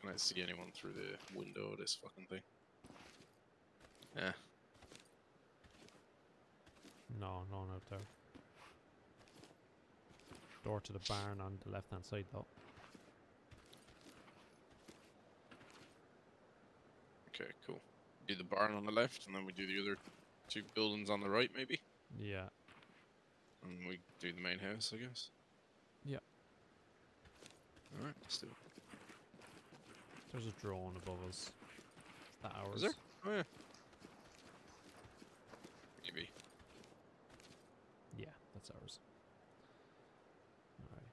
Can I see anyone through the window of this fucking thing? Yeah. No, no one out there. Door to the barn on the left hand side though. Okay, cool. Do the barn on the left, and then we do the other two buildings on the right, maybe? Yeah. And we do the main house, I guess? Yeah. Alright, let's do it. There's a drone above us. Is that ours? Is there? Oh, yeah. Maybe. Yeah, that's ours. Alright.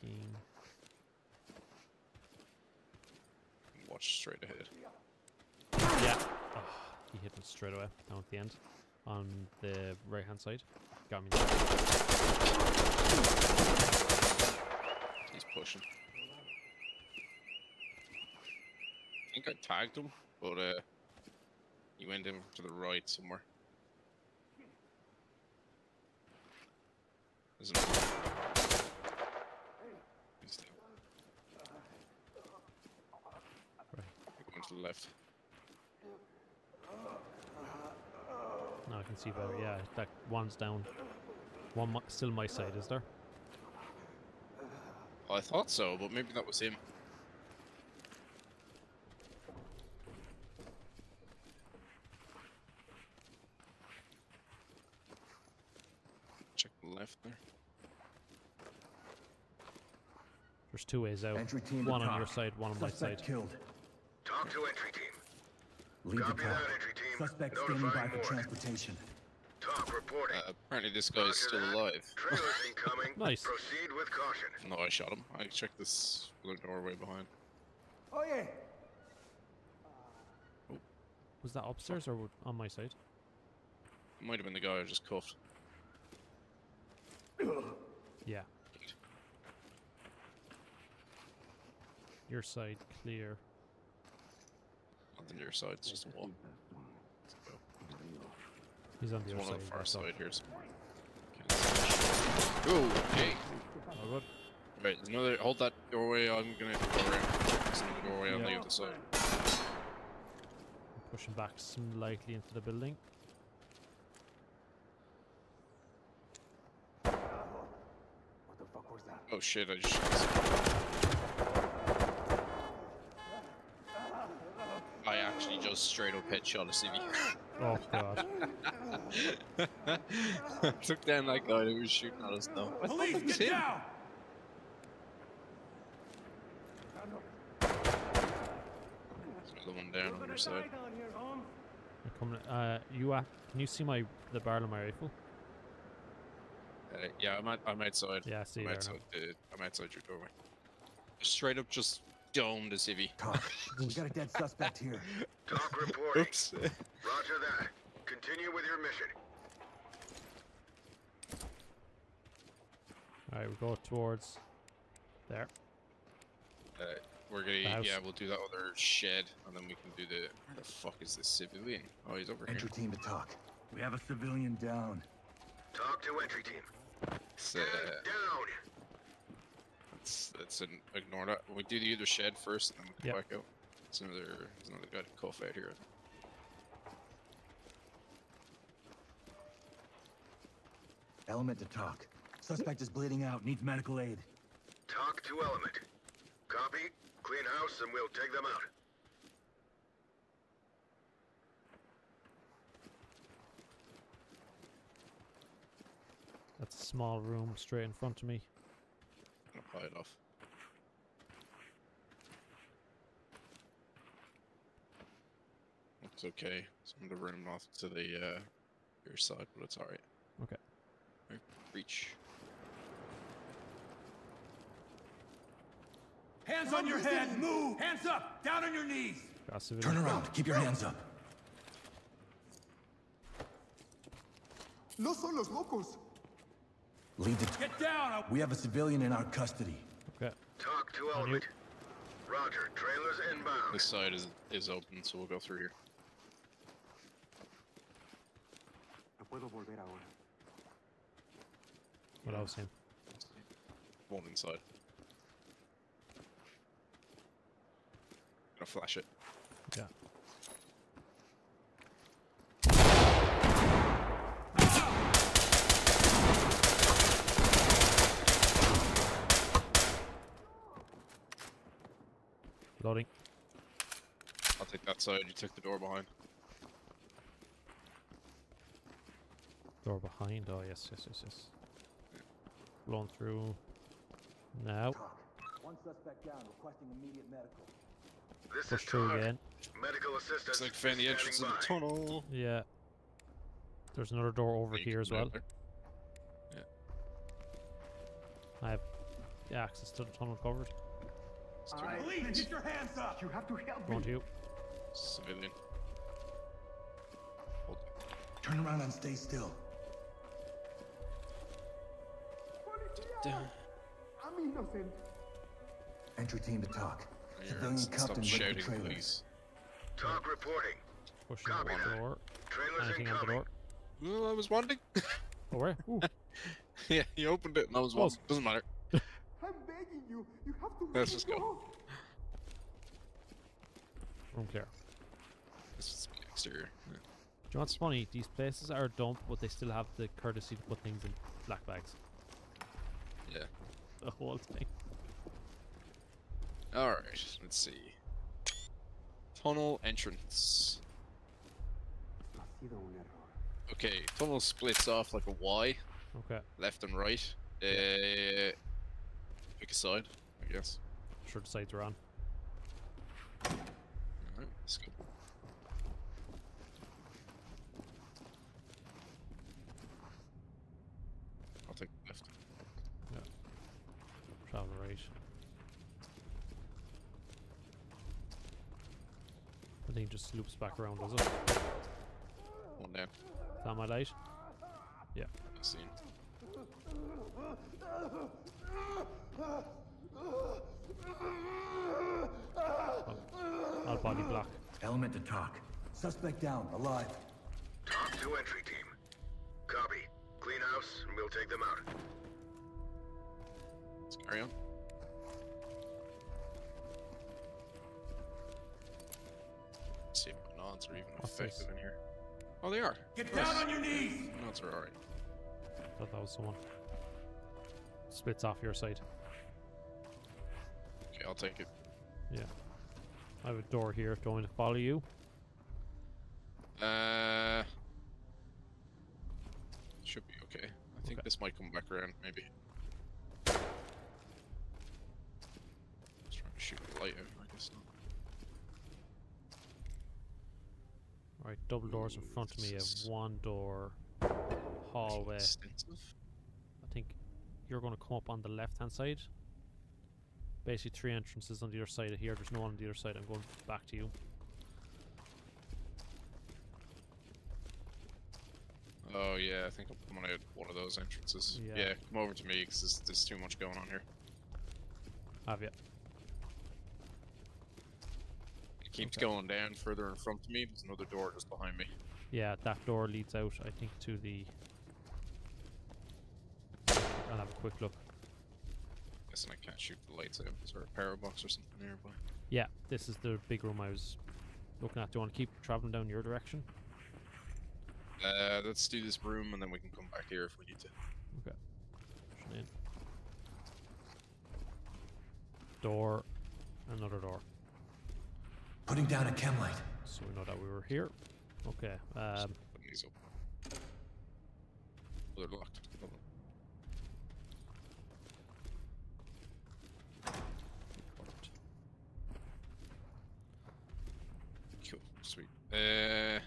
Peeking. Watch straight ahead. Yeah. Oh, he hit me straight away down at the end. On the right hand side. Got me. He's pushing. I think I tagged him, but uh, he went in to the right somewhere. There's another. He's down. Right. Going to the left. Now I can see better. Yeah, that one's down. One still my side, is there? Oh, I thought so, but maybe that was him. Check the left there. There's two ways out. Entry team One on your side, one on my side. killed. TOC to entry team. Lead to Copy TOC. that, entry. Suspect standing by Notifying for transportation. TOC reporting. Uh, apparently this guy's still that. alive. Incoming. Nice. Proceed with caution. no, I shot him. I checked this other doorway behind. Oh yeah. Was that upstairs or on my side? Might have been the guy I just cuffed. Yeah. Your side clear. On the near side, it's just a wall. He's on the There's other one on the far side here. somewhere. Oh, okay. All good. Right, there's another. Hold that doorway. I'm gonna go around. There's another doorway on the other side. I'm pushing back slightly into the building. What the fuck was that? Oh shit! I just. shot this. I actually just straight up headshot a civvy. Oh god. Took down that guy that was shooting at us though. I thought that was him. There's another one down on your side. I'm coming. Uh, you uh, can you see my the barrel of my rifle? Uh, yeah, I'm, out, I'm outside. Yeah, I see I'm there outside, the, I'm outside your doorway. Straight up just domed a civvy. TOC. we got a dead suspect here. TOC reporting. Oops. Roger that. Continue with your mission. All right, we go towards there. Uh, we're gonna, house. yeah, we'll do that other shed, and then we can do the. Where the fuck is this civilian? Oh, he's over Entry here. Entry team to TOC. We have a civilian down. TOC to entry team. It's, uh, down. It's, it's an, ignore that. Uh, we do the other shed first, and then we come Yep. back out. It's another, there's another guy to cuff out here. Element to TOC. Suspect is bleeding out. Needs medical aid. TOC to element. Copy. Clean house and we'll take them out. That's a small room straight in front of me. I'm gonna pry it off. It's okay. Some of the room off to the uh, your side, but it's alright. Okay. Right, reach. Hands on your head! Move! Hands up! Down on your knees! Got. Turn around. Keep your hands up. No son los locos. Lead to. Get down! I- We have a civilian in our custody. Okay. TOC to On you. Roger. Trailers inbound. This side is is open, so we'll go through here. No puedo volver ahora. What I was saying. One inside. Gonna flash it. Yeah. Loading. I'll take that side. You took the door behind. Door behind. Oh yes, yes, yes, yes. Blown through. Now One suspect down, requesting immediate medical. This push is through TOC. again. Medical assistance. It's like found the entrance of the tunnel. Yeah. There's another door over You here as well. out there. I have access to the tunnel covered. It's two I- more. Police, get your hands up! You have to help Going me. to you. Civilian. Hold Turn around and stay still. Policía! I'm innocent. Entry team to TOC. Here, Civilian s- cuffed Stop and ready for shouting, trailer. please. TOC reporting. Pushing Copy the door. Trailers Anything incoming. door? Well, I was wondering. Oh, where? Yeah, he opened it and I was oh, Close. wanting. Doesn't matter. I'm begging you. You have to Let's just me go. Room clear. This is the exterior. Yeah. Do you know what's funny? These places are a dump, but they still have the courtesy to put things in black bags. Yeah. The whole thing. All right. Let's see. Tunnel entrance. Ha sido un error. Okay, tunnel splits off like a Y, Okay. left and right. Uh, pick a side, I guess. Sure the sides are on. Alright, let's go. I'll take the left. Yeah. Travel right. I think it just loops back around, does it? Is One down. that my light? I've seen. I'll body block. Element to TOC. Suspect down, alive. TOC to entry team. Copy. Clean house, and we'll take them out. Let's carry on. Let's see if my nods are even What's this? in here. Oh, they are. Get down on your knees! Nods are alright. Thought that was someone. Splits off your side. I'll take it. Yeah. I have a door here. Do you want to follow you? Uh, should be okay. I think Okay. this might come back around, maybe. Just trying to shoot the light out, I guess not. Right, double doors in front of me. Have one door hallway. I think you're going to come up on the left hand side. Basically, three entrances on the other side of here. There's no one on the other side. I'm going back to you. Oh yeah, I think I'm out one of those entrances. Yeah. Yeah, come over to me because there's, there's too much going on here. Have you? It keeps Okay. going down further in front of me. There's another door just behind me. Yeah, that door leads out, I think, to the. I'll have a quick look. Guessing I can't shoot the lights out. Is there a power box or something nearby? Yeah, this is the big room I was looking at. Do you want to keep traveling down your direction? Uh, let's do this room and then we can come back here if we need to. Pushing in. Door, another door. Putting down a chem light. So we know that we were here. Okay. Um, these open. Oh, they're locked. Hold on. Locked. Cool, sweet. Uh,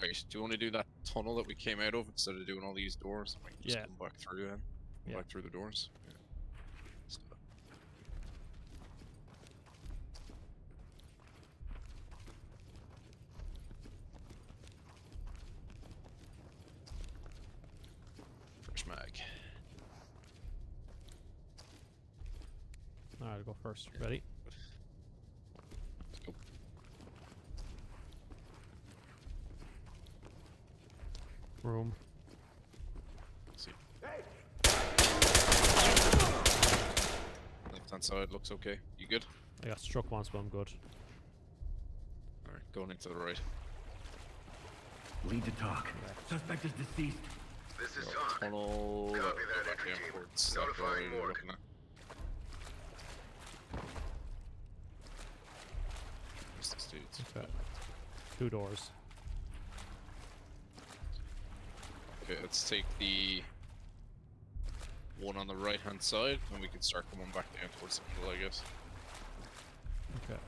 right, do you want to do that tunnel that we came out of instead of doing all these doors? We just Yeah. come back through then. Yeah. back through the doors. Yeah. So, Fresh mag. Alright, I'll go first. Ready? Room. See. Left hand hand side looks okay. You good? I got struck once, but I'm good. Alright, going into the right. Lead to TOC. Suspect is deceased. This is Got TOC. Tunnel. Copy that, entry down team. towards that door Notifying you morgue. looking at. Where's this dude? Okay. Two doors. Okay, let's take the one on the right hand side, and we can start coming back down towards the middle, I guess. Okay.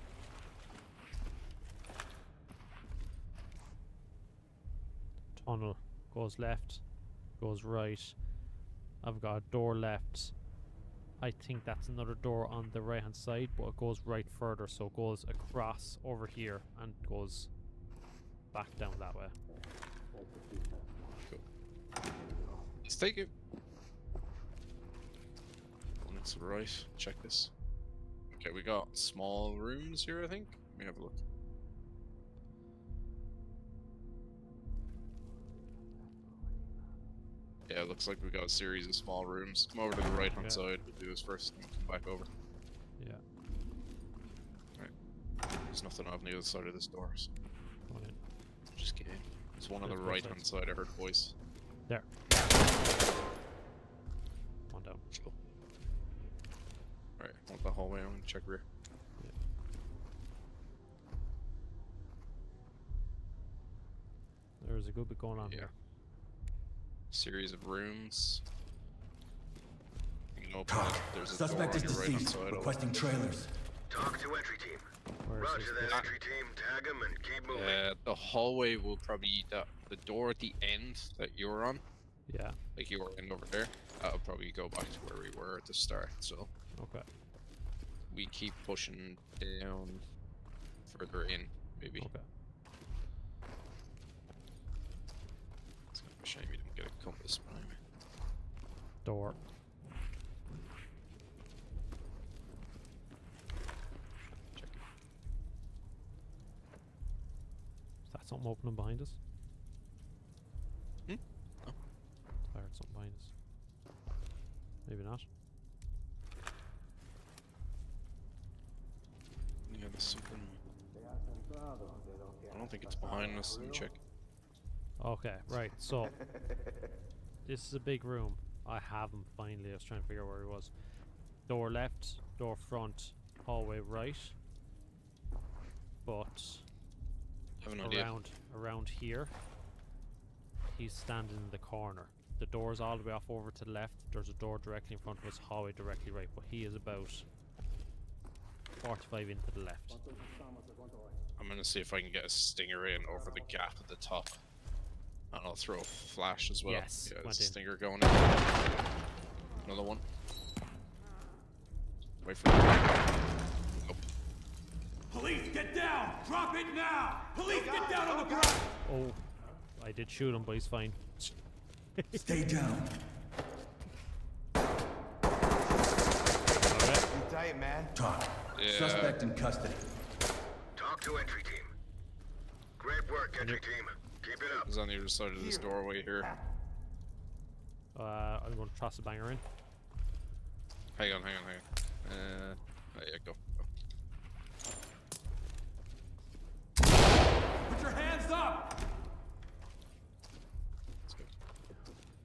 Tunnel goes left, goes right. I've got a door left. I think that's another door on the right hand side, but it goes right further, so it goes across over here and goes back down that way. Let's take it. The right. Check this. Okay, we got small rooms here, I think. Let me have a look. Yeah, it looks like we got a series of small rooms. Come over to the right hand Yeah. side. We'll do this first and come back over. Yeah. Alright. There's nothing on the other side of this door, so just kidding. in. There's one on the right hand side. I heard a voice. There. One down. Cool. Alright, want the hallway on, check rear. There's a good bit going on Yeah. here. Series of rooms. You can open TOC. it. There's a Suspect door is on your right hand deceased. Requesting trailers. TOC to entry team. Roger that, entry team. Tag them and keep moving. Uh, the hallway will probably eat that the door at the end that you're on, Yeah. like you were in over there. That'll probably go back to where we were at the start. So Okay. we keep pushing down further in, maybe. Okay. It's kind of a shame you didn't get a compass, but anyway. Door. Check it. Is that something opening behind us? Hmm? No. I heard something behind us. Maybe not. Yeah, there's something. I don't think it's behind us. Let me check. Okay, right. So this is a big room. I have him finally. I was trying to figure out where he was. Door left, door front, hallway right. But an idea. around around here, he's standing in the corner. The door's all the way off over to the left. There's a door directly in front of us, hallway directly right. But he is about 45 into the left. I'm gonna see if I can get a stinger in over the gap at the top. And I'll throw a flash as well. Yes, yeah, went there's a in. stinger going in. Another one. Wait for that. Oh, Police, get down! Drop it now! Police, get down on the ground! Oh, I did shoot him, but he's fine. Stay down. Okay. You tight, man. TOC. Yeah. Suspect in custody. TOC to entry team. Great work, entry team. Keep it up. He's on the other side of this doorway here. Uh, I'm going to toss a banger in. Hang on, hang on, hang on. Uh, oh yeah, go. go. Put your hands up! Let's go.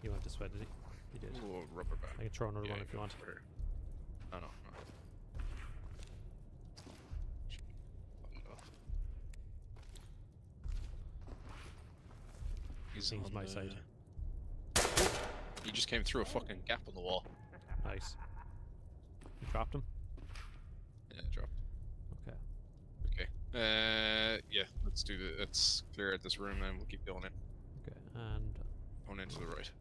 He went this way, did he? He did. Ooh, rubber band. I can throw another Yeah, one if you want. Oh no, no. Off. He's Seems on my the- side. He just came through a fucking gap in the wall. Nice. You dropped him? Yeah, dropped. Okay. Okay. Uh, yeah. Let's do the. Let's clear out this room, and we'll keep going in. Okay, and Going into the right.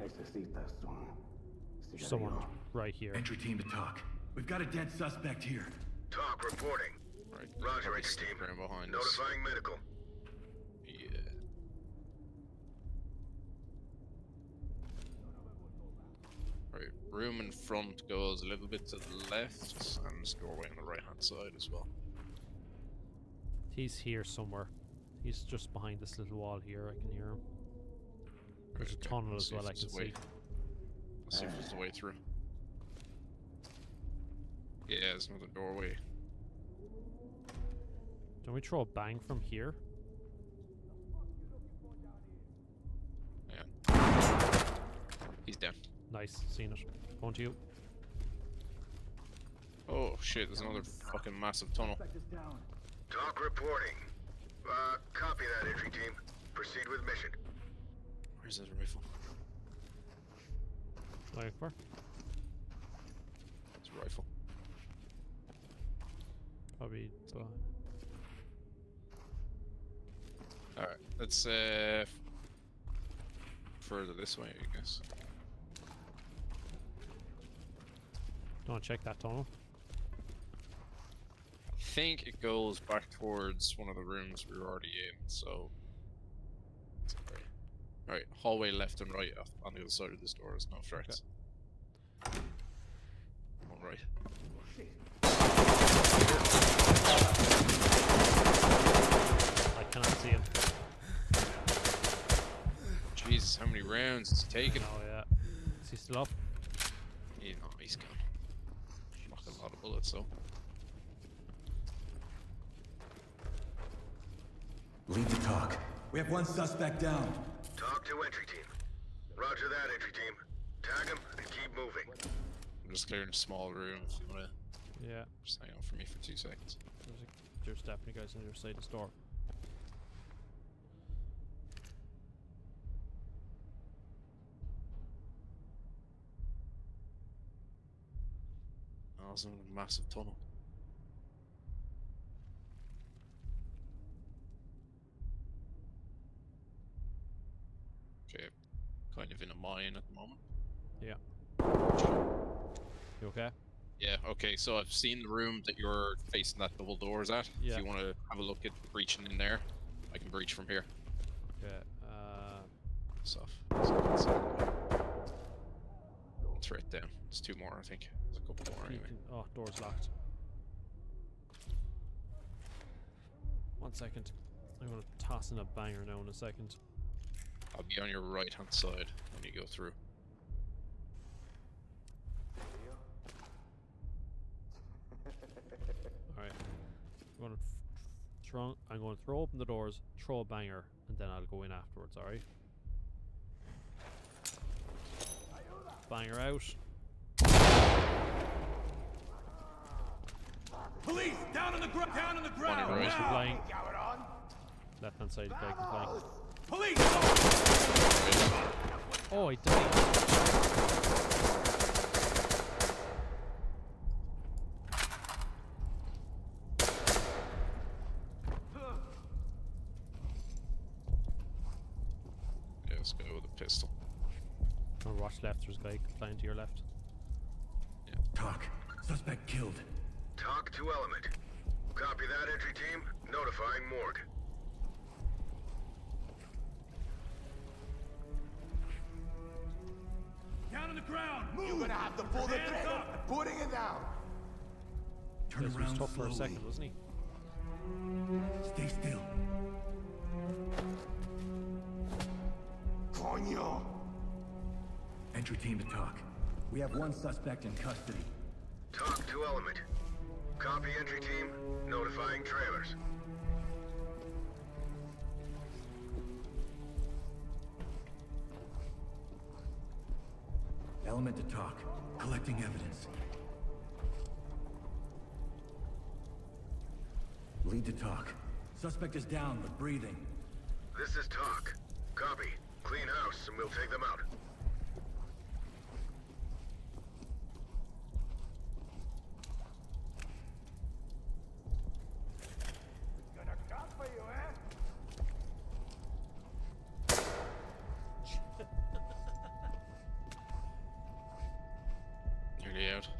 Necesitas un someone right here. Entry team to TOC. We've got a dead suspect here. TOC reporting. Right. Roger, probably entry team. around behind us. Notifying medical. Yeah. Right, room in front goes a little bit to the left, and there's a doorway on the right hand side as well. He's here somewhere. He's just behind this little wall here. I can hear him. There's a tunnel as well, I can see. Let's see if there's a way through. Yeah, there's another doorway. Don't we throw a bang from here? Yeah. He's down. Nice, seen it. Going to you. Oh shit, there's another fucking massive tunnel. TOC reporting. Uh, copy that entry team. Proceed with mission. Where's his rifle? Looking for? His rifle. Probably behind. Alright, let's uh further this way, I guess. Don't check that tunnel. I think it goes back towards one of the rooms we were already in, so. Alright, hallway left and right off on the other side of this door is no threats. Alright. I cannot see him. Jesus, how many rounds is he taking? Oh yeah. Is he still up? You know, he's gone. Fuck a lot of bullets, though. Lead the TOC. We have one suspect down. TOC to entry team. Roger that, entry team. Tag him and keep moving. I'm just clearing a small room if you wanna Yeah. just hang on for me for two seconds. There's, a, there's definitely guys on your side of the store. Oh, there's another massive tunnel. Okay, kind of in a mine at the moment. Yeah. You okay? Yeah, okay, so I've seen the room that you're facing that double doors at. Yeah. If you want to have a look at breaching in there, I can breach from here. Okay. Uh, Stuff. It's right down. It's two more, I think. There's a couple more anyway. can, oh, door's locked. One second. I'm gonna toss in a banger now in a second. I'll be on your right hand side when you go through. Alright. I'm gonna throw. I'm going to throw open the doors, throw a banger, and then I'll go in afterwards. Alright. Banger out. Police, down on the ground, down on the ground, right. now! Complying. Left hand side guy complying. Police! Oh, I died. Yeah, let's go with a pistol. On watch left, there's a guy complying to your left. TOC. Suspect killed. TOC to element. Copy that, entry team. Notifying morgue. On the ground, move! You're gonna have to pull the Hands trigger. up! Putting it down. Turn Yes, he was around tough for a slowly. second, wasn't he? Stay still. Coño. Entry team to TOC. We have one suspect in custody. TOC to element. Copy entry team. Notifying trailers. Element to TOC. Collecting evidence. Lead to TOC. Suspect is down, but breathing. This is TOC. Copy. Clean house and we'll take them out. Gonna come for you, eh? Nearly out.